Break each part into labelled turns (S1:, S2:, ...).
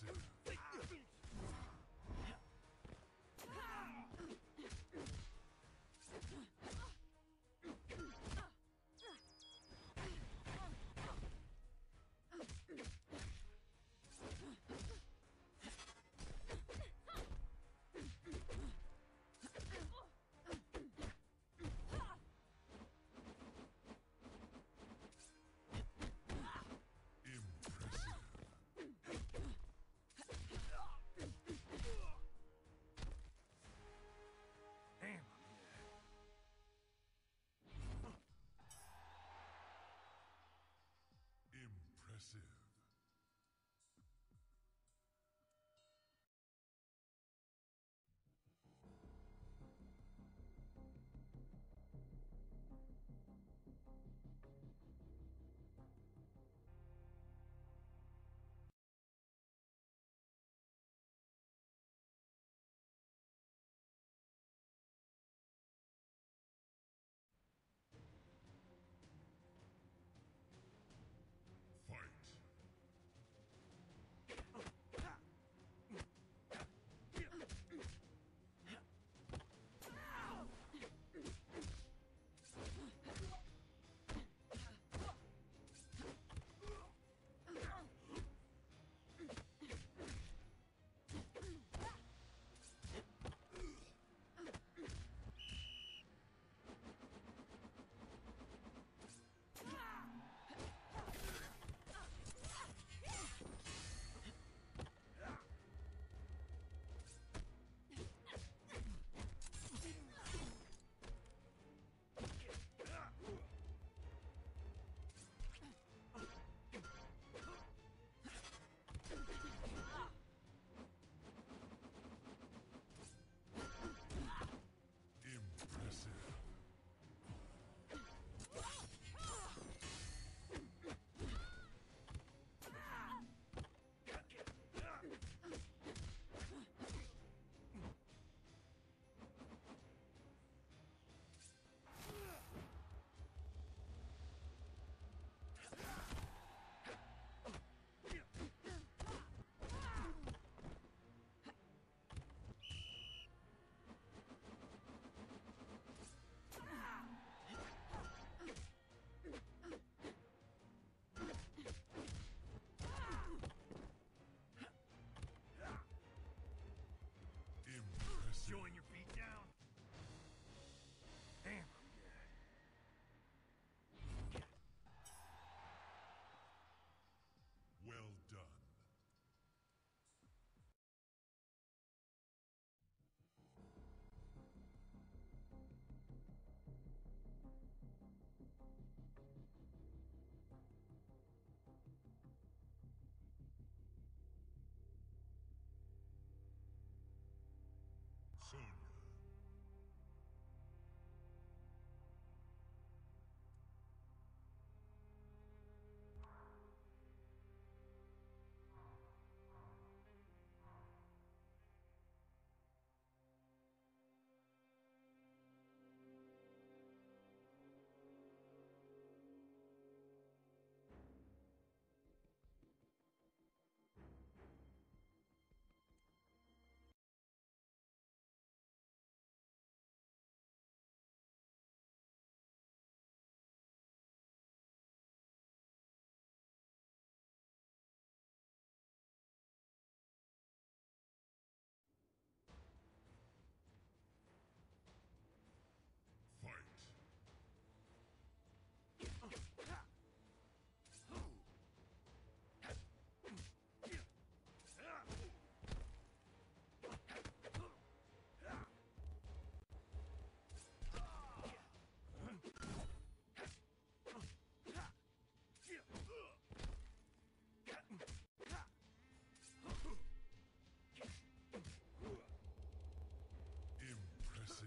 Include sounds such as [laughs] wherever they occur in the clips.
S1: soon.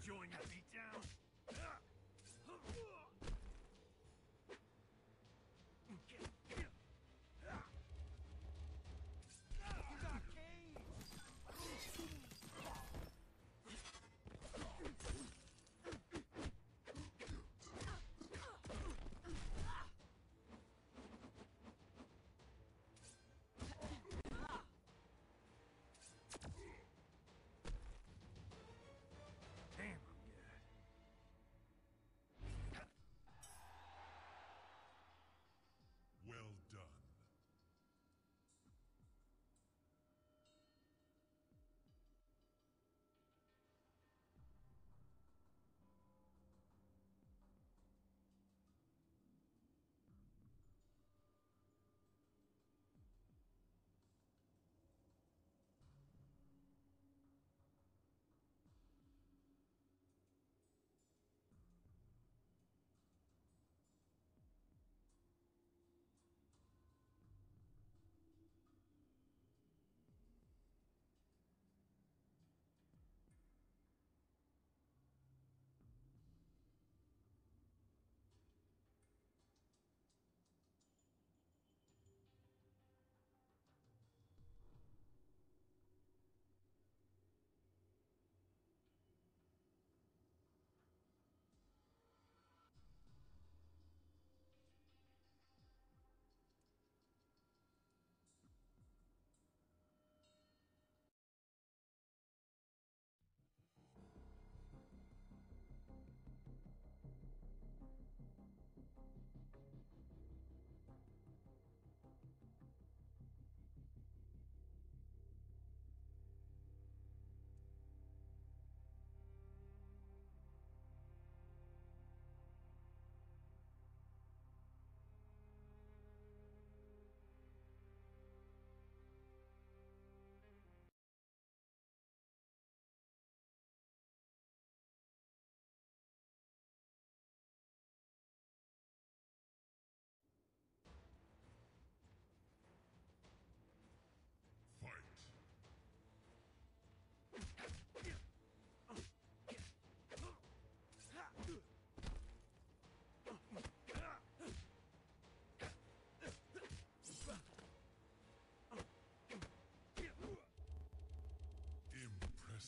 S1: enjoying a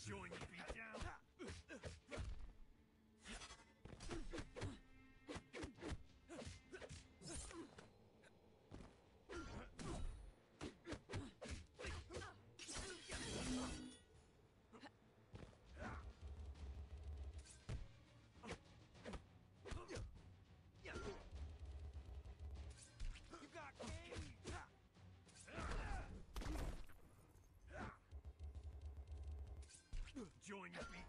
S1: join me. going to be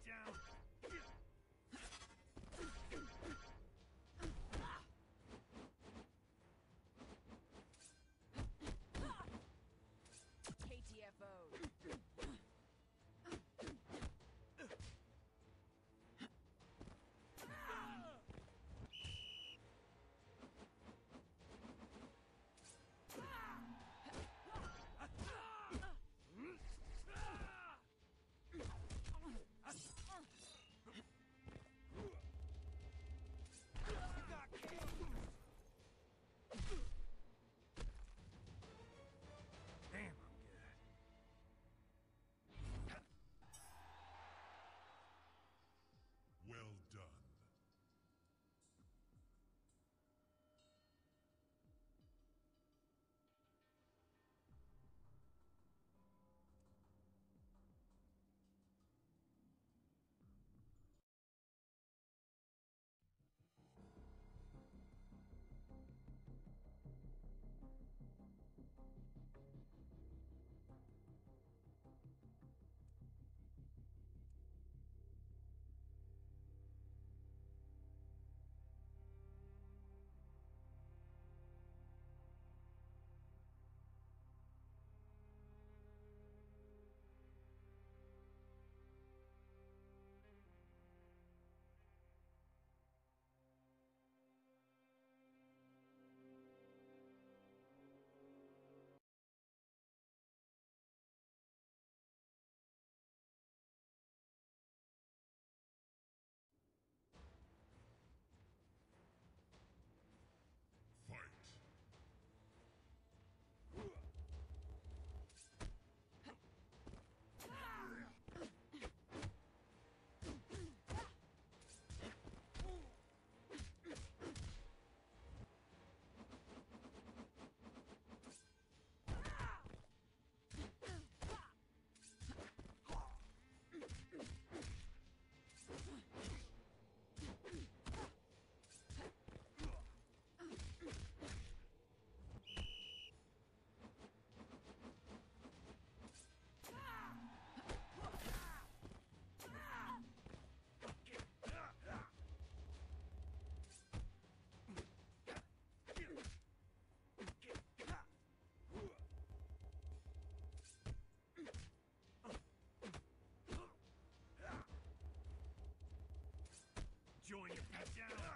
S1: doing, you down.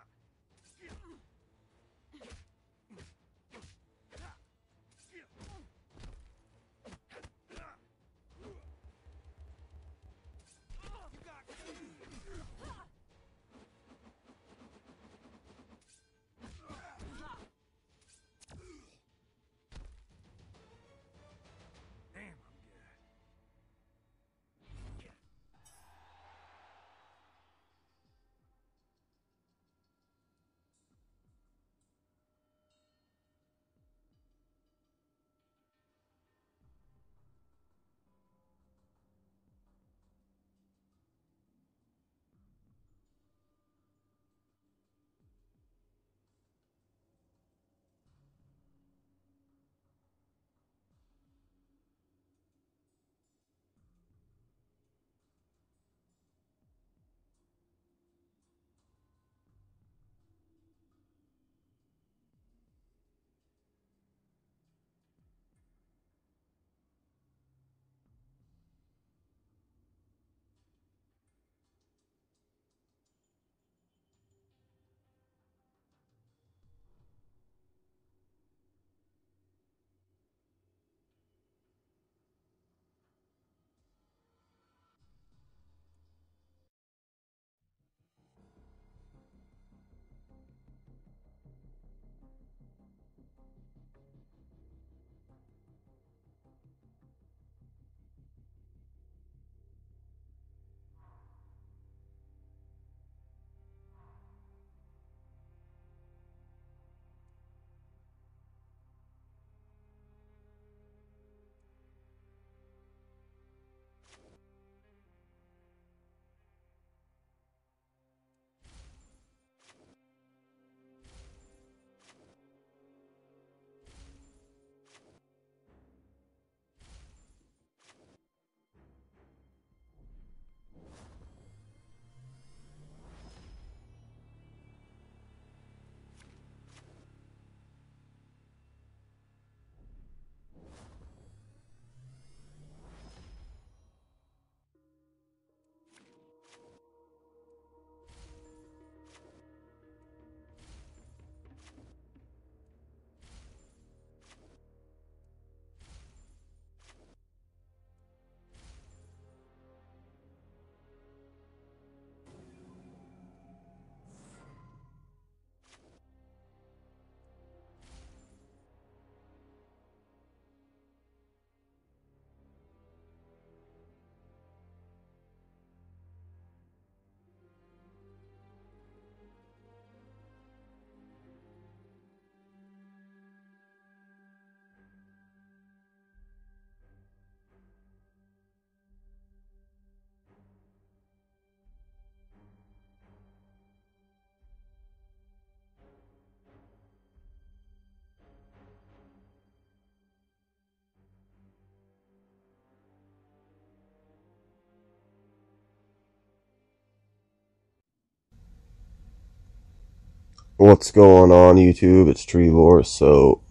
S2: What's going on YouTube? It's Trevor, so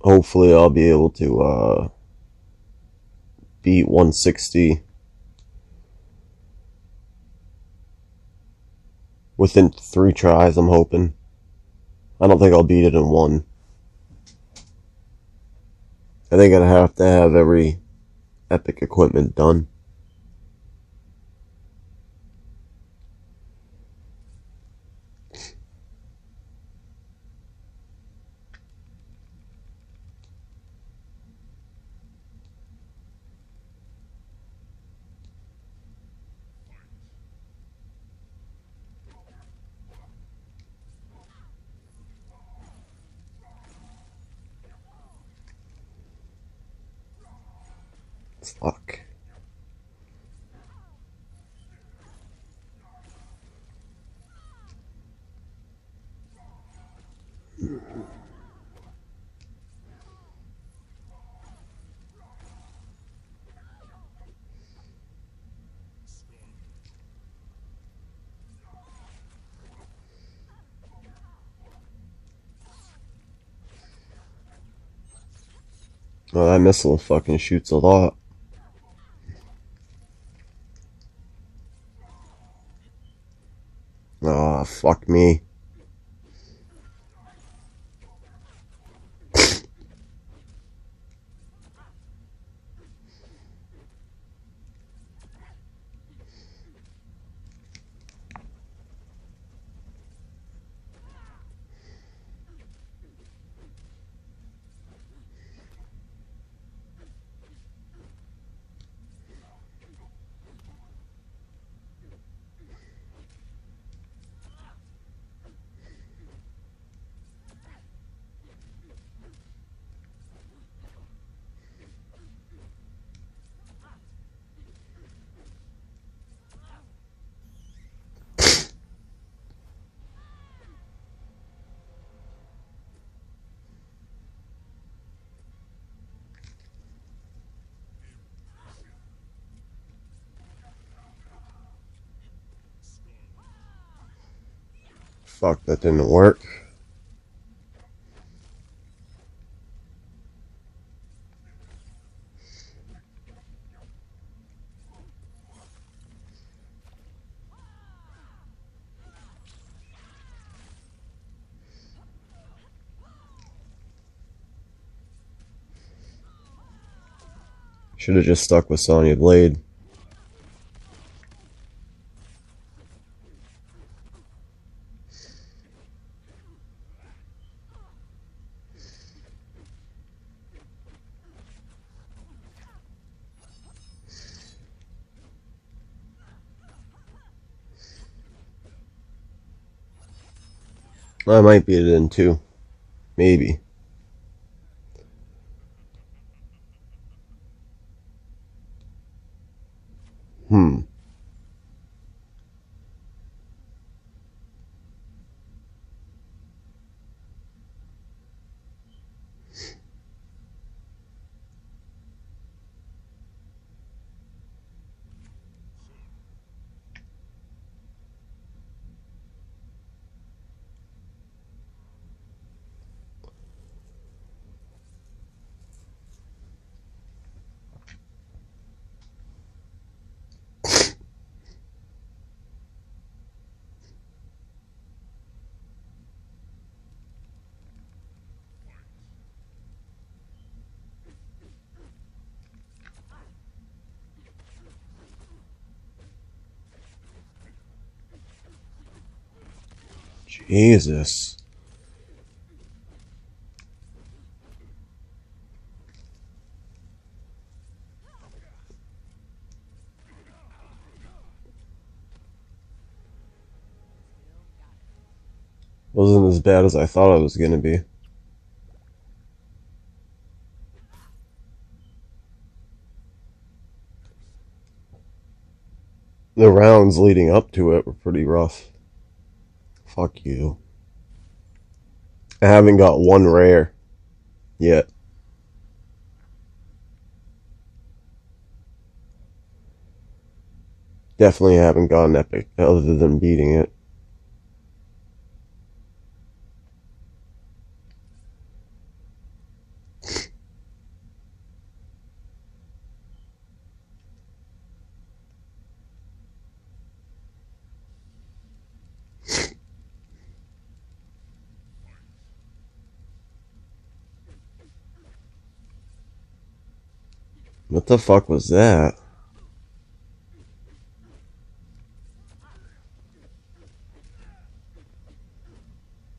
S2: hopefully I'll be able to uh, beat 160 within three tries, I'm hoping. I don't think I'll beat it in one. I think I'd have to have every epic equipment done. Fuck. Oh, that missile fucking shoots a lot. Oh, fuck me. Fuck, that didn't work. Should have just stuck with Sonya Blade. I might beat it in two. Maybe. Hmm. Jesus. Wasn't as bad as I thought it was gonna be. The rounds leading up to it were pretty rough. Fuck you. I haven't got one rare yet. Definitely haven't gotten epic other than beating it. What the fuck was that?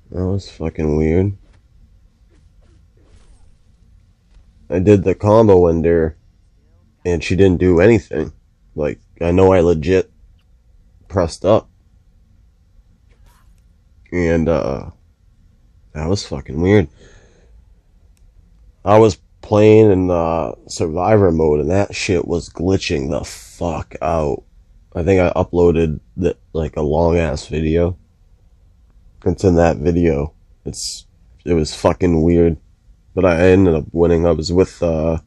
S2: That was fucking weird. I did the combo ender and she didn't do anything. Like, I know I legit pressed up. And, uh, that was fucking weird. I was playing in uh, survivor mode and that shit was glitching the fuck out. I think I uploaded the, like a long ass video. It's in that video. It's it was fucking weird. But I ended up winning. I was with uh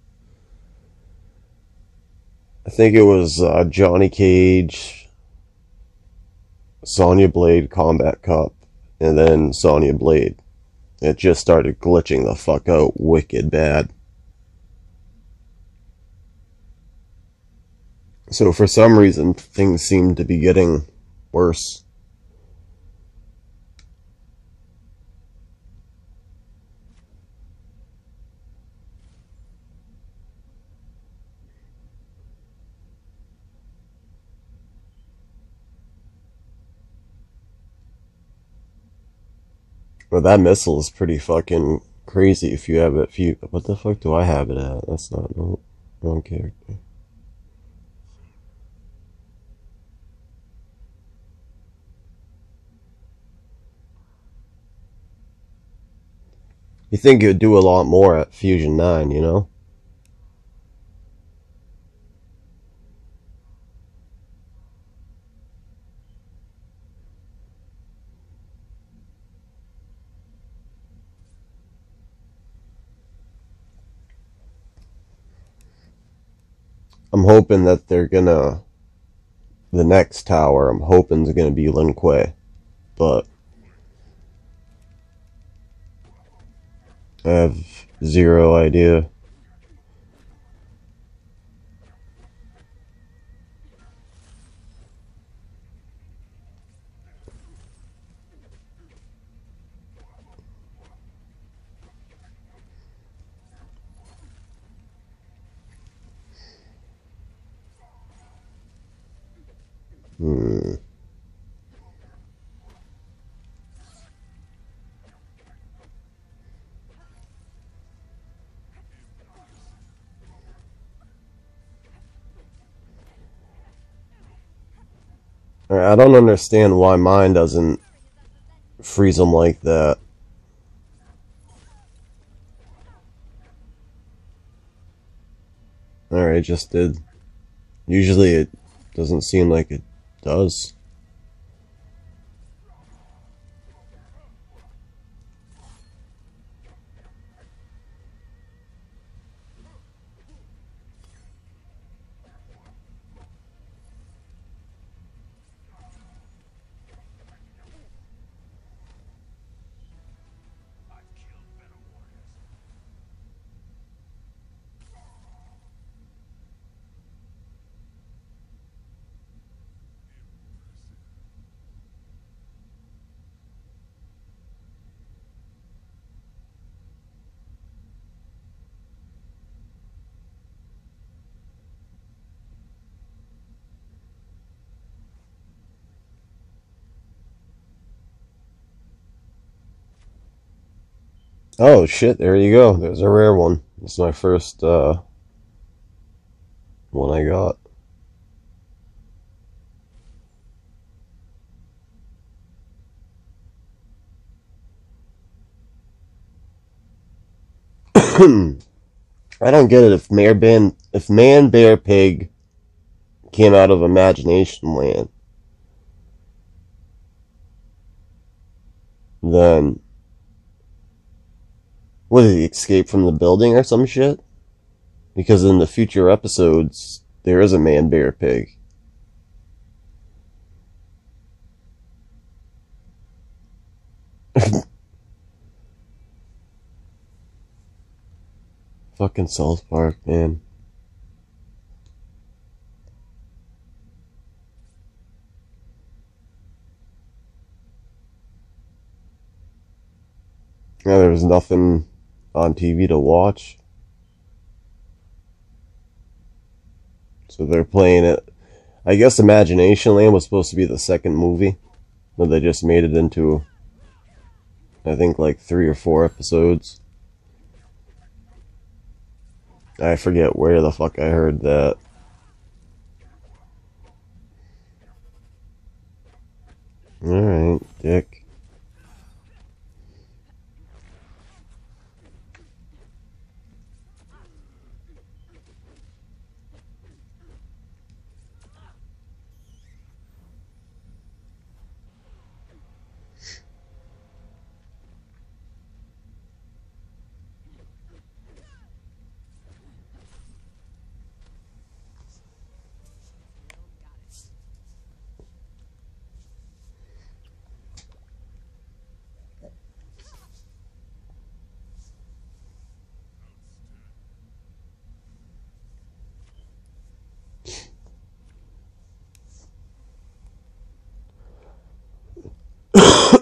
S2: I think it was uh, Johnny Cage, Sonya Blade Kombat Cup, and then Sonya Blade. It just started glitching the fuck out wicked bad. So for some reason, things seem to be getting worse. But that missile is pretty fucking crazy if you have it. If you, what the fuck do I have it at? That's not no wrong character. You think would do a lot more at Fusion 9, you know? I'm hoping that they're gonna the next tower I'm hoping is gonna be Lin Kuei. But I have zero idea. Hmm. I don't understand why mine doesn't freeze them like that. Alright, just did. Usually it doesn't seem like it does. Oh shit, there you go. There's a rare one. It's my first uh one I got. [clears throat] I don't get it if Mayor Ben if Man Bear Pig came out of Imagination Land then what did he escape from the building or some shit? Because in the future episodes, there is a man bear pig. [laughs] Fucking South Park, man. Yeah, there was nothing on TV to watch. So they're playing it. I guess Imagination Land was supposed to be the second movie, but they just made it into, I think, like three or four episodes. I forget where the fuck I heard that. Alright, dick. Shit. [laughs]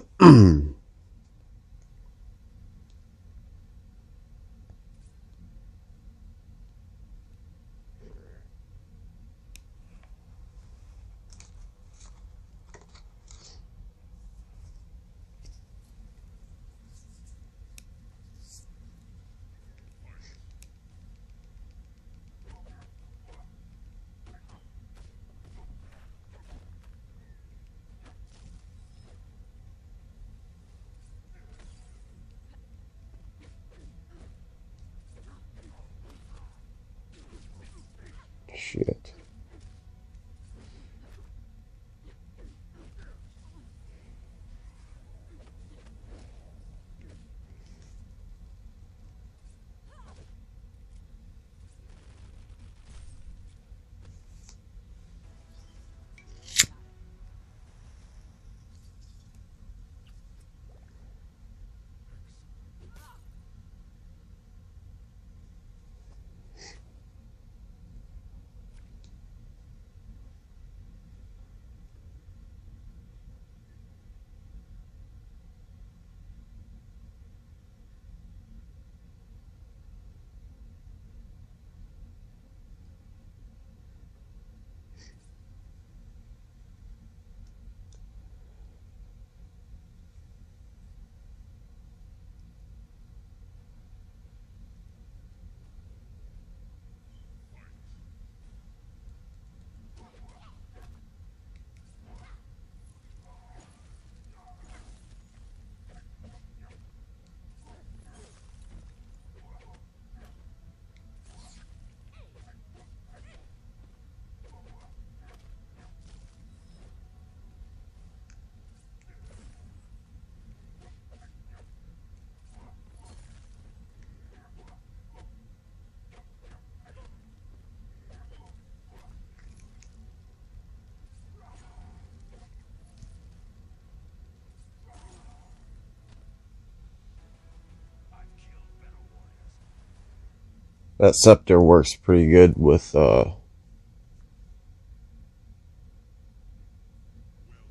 S2: That scepter works pretty good with uh,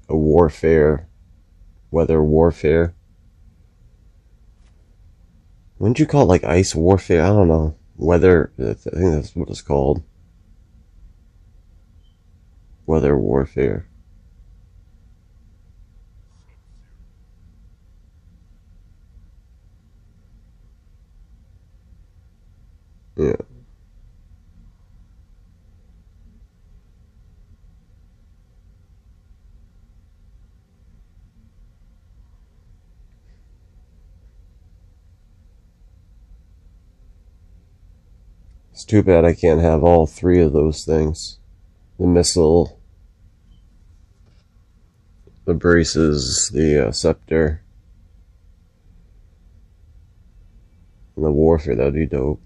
S2: a warfare, weather warfare. Wouldn't you call it like ice warfare? I don't know. Weather, I think that's what it's called. Weather warfare. Yeah. It's too bad I can't have all three of those things. The missile, the braces, the uh, scepter, and the warfare. That'd be dope.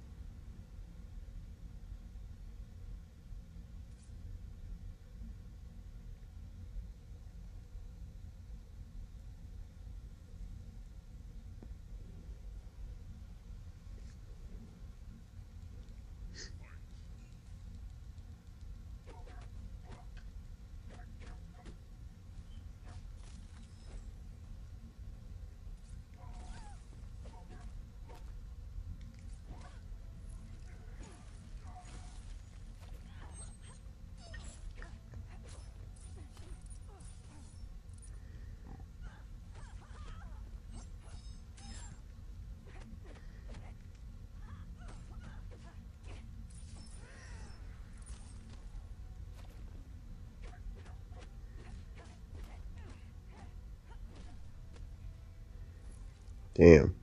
S2: Damn.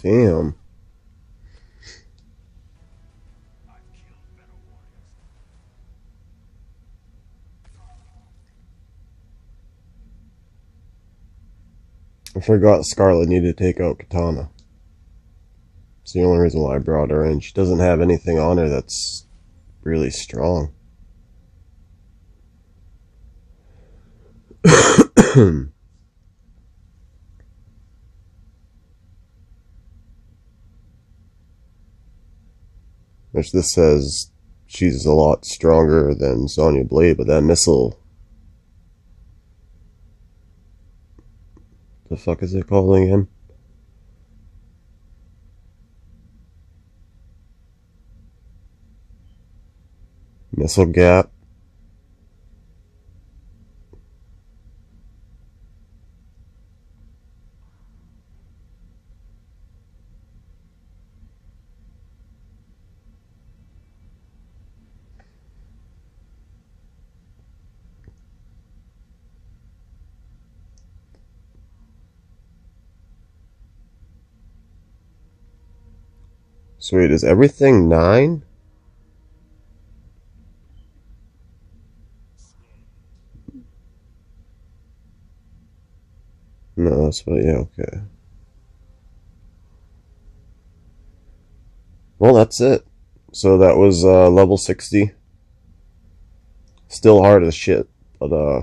S2: Damn. I forgot Skarlet needed to take out Kitana. It's the only reason why I brought her in. She doesn't have anything on her that's really strong. [coughs] Which this says she's a lot stronger than Sonya Blade, but that missile. The fuck is it called again? Missile gap. Sweet, is everything nine? No, that's yeah, okay. Well, that's it. So that was uh, level 60. Still hard as shit, but uh,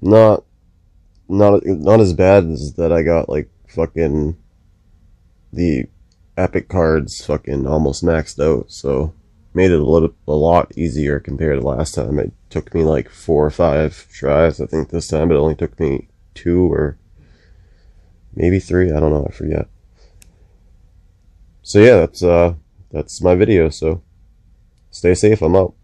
S2: not not not as bad as that I got like fucking the epic cards fucking almost maxed out. So made it a little a lot easier compared to last time. It took me like four or five tries. I think this time but it only took me two or maybe three. I don't know. I forget. So yeah, that's uh that's my video. So stay safe. I'm out.